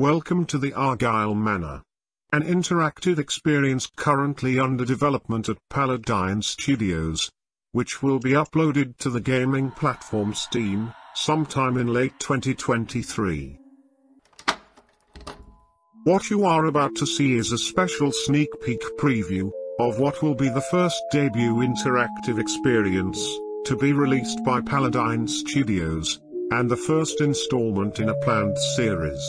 Welcome to the Argyle Manor. An interactive experience currently under development at Palladine Studios, which will be uploaded to the gaming platform Steam, sometime in late 2023. What you are about to see is a special sneak peek preview, of what will be the first debut interactive experience, to be released by Palladine Studios, and the first installment in a planned series.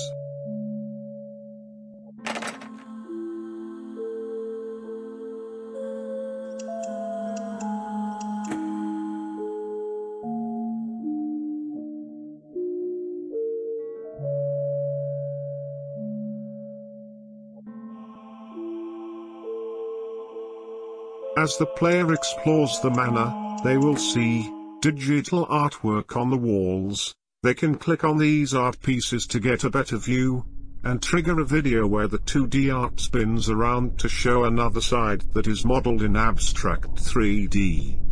As the player explores the manor, they will see digital artwork on the walls. They can click on these art pieces to get a better view, and trigger a video where the 2D art spins around to show another side that is modeled in abstract 3D.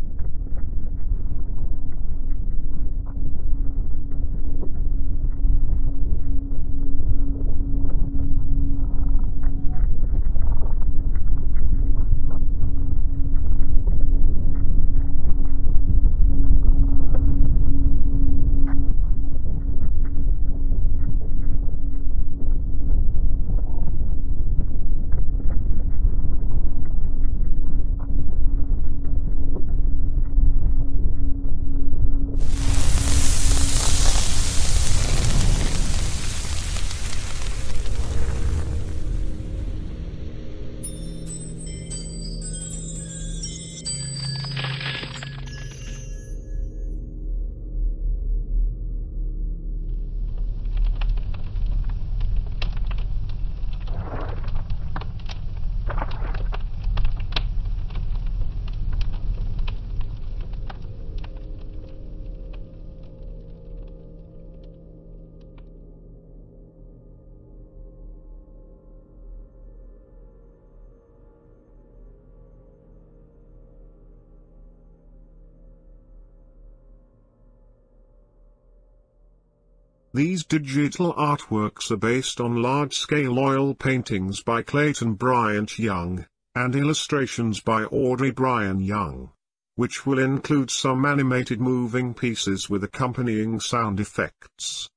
These digital artworks are based on large-scale oil paintings by Clayton Bryant Young, and illustrations by Audrey Bryan Young, which will include some animated moving pieces with accompanying sound effects.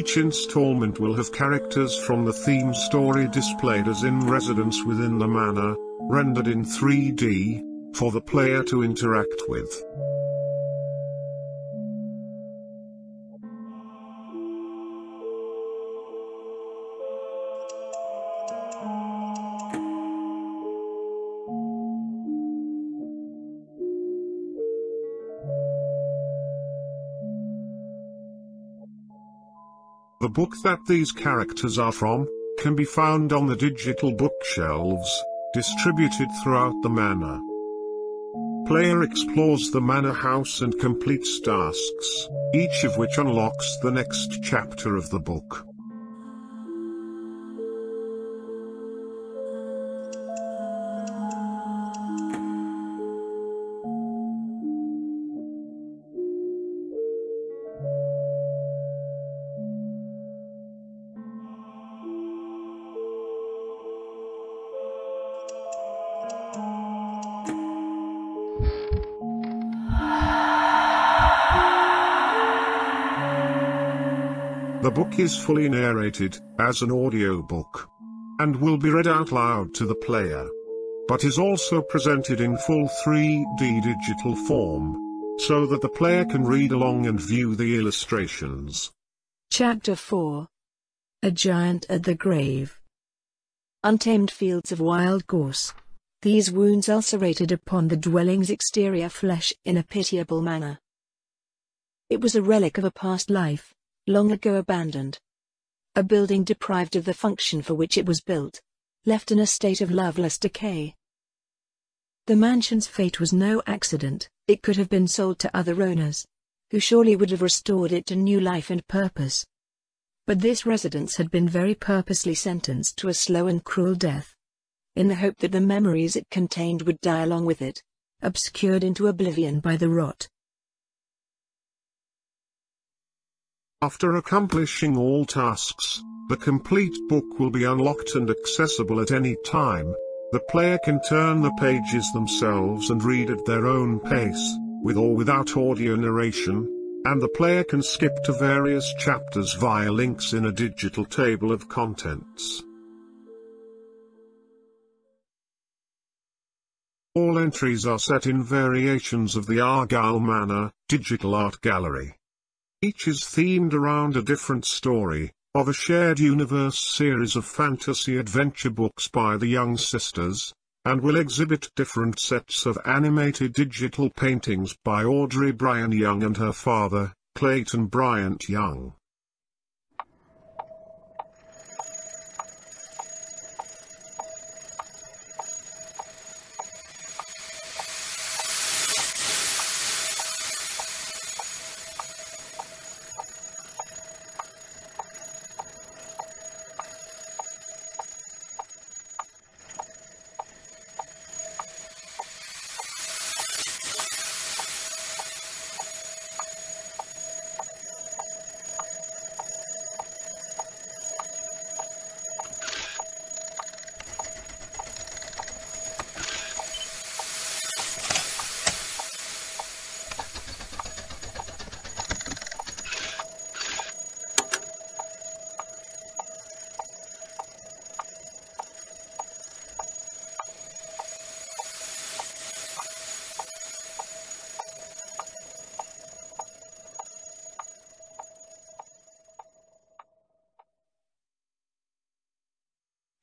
Each installment will have characters from the theme story displayed as in residence within the manor, rendered in 3D, for the player to interact with. The book that these characters are from, can be found on the digital bookshelves, distributed throughout the manor. Player explores the manor house and completes tasks, each of which unlocks the next chapter of the book. The book is fully narrated, as an audiobook, and will be read out loud to the player, but is also presented in full 3D digital form, so that the player can read along and view the illustrations. Chapter 4 A Giant at the Grave Untamed fields of wild gorse. These wounds ulcerated upon the dwelling's exterior flesh in a pitiable manner. It was a relic of a past life, long ago abandoned. A building deprived of the function for which it was built, left in a state of loveless decay. The mansion's fate was no accident, it could have been sold to other owners, who surely would have restored it to new life and purpose. But this residence had been very purposely sentenced to a slow and cruel death. In the hope that the memories it contained would die along with it, obscured into oblivion by the rot. After accomplishing all tasks, the complete book will be unlocked and accessible at any time. The player can turn the pages themselves and read at their own pace, with or without audio narration, and the player can skip to various chapters via links in a digital table of contents. All entries are set in variations of the Argyle Manor digital art gallery. Each is themed around a different story, of a shared universe series of fantasy adventure books by the Young Sisters, and will exhibit different sets of animated digital paintings by Audrey Bryan Young and her father, Clayton Bryant Young.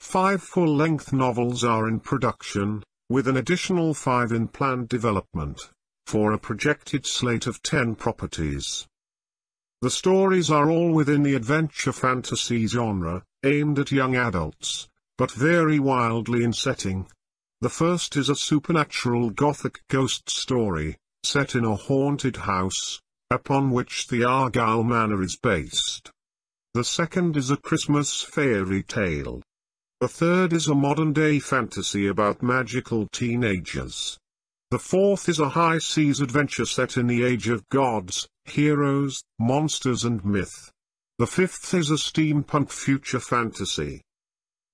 Five full-length novels are in production, with an additional five in planned development, for a projected slate of ten properties. The stories are all within the adventure fantasy genre, aimed at young adults, but vary wildly in setting. The first is a supernatural gothic ghost story, set in a haunted house, upon which the Argyle Manor is based. The second is a Christmas fairy tale, the third is a modern-day fantasy about magical teenagers. The fourth is a high seas adventure set in the age of gods, heroes, monsters and myth. The fifth is a steampunk future fantasy.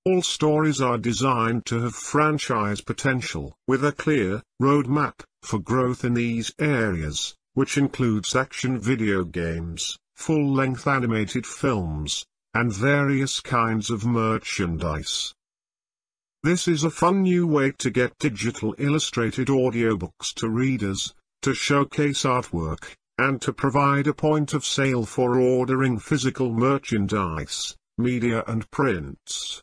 All stories are designed to have franchise potential, with a clear roadmap for growth in these areas, which includes action video games, full-length animated films, and various kinds of merchandise. This is a fun new way to get digital illustrated audiobooks to readers, to showcase artwork, and to provide a point of sale for ordering physical merchandise, media and prints.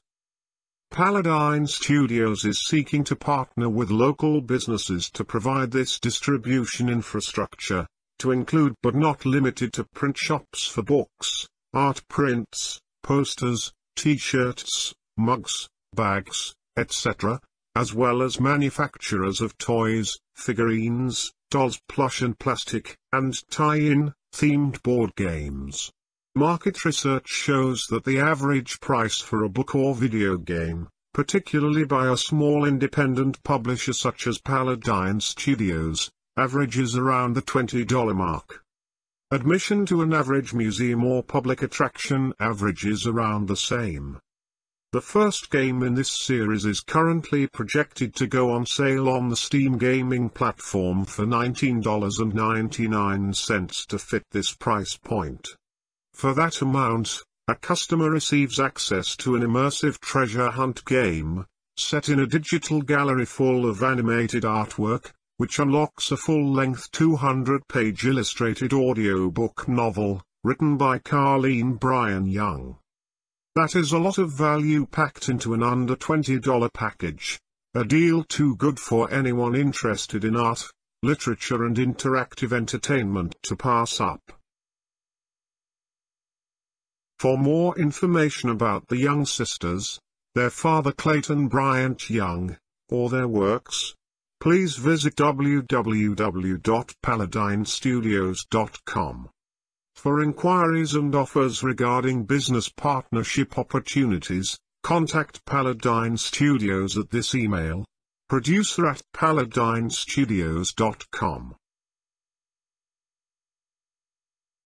Palladine Studios is seeking to partner with local businesses to provide this distribution infrastructure, to include but not limited to print shops for books, art prints, posters, t-shirts, mugs, bags, etc., as well as manufacturers of toys, figurines, dolls plush and plastic, and tie-in, themed board games. Market research shows that the average price for a book or video game, particularly by a small independent publisher such as Palladine Studios, averages around the $20 mark. Admission to an average museum or public attraction averages around the same. The first game in this series is currently projected to go on sale on the Steam gaming platform for $19.99 to fit this price point. For that amount, a customer receives access to an immersive treasure hunt game, set in a digital gallery full of animated artwork, which unlocks a full-length 200-page illustrated audiobook novel, written by Carleen Bryan Young. That is a lot of value packed into an under $20 package. A deal too good for anyone interested in art, literature and interactive entertainment to pass up. For more information about the Young sisters, their father Clayton Bryant Young, or their works, please visit www.palladinestudios.com. For inquiries and offers regarding business partnership opportunities, contact Palladine Studios at this email, producer at palladinestudios.com.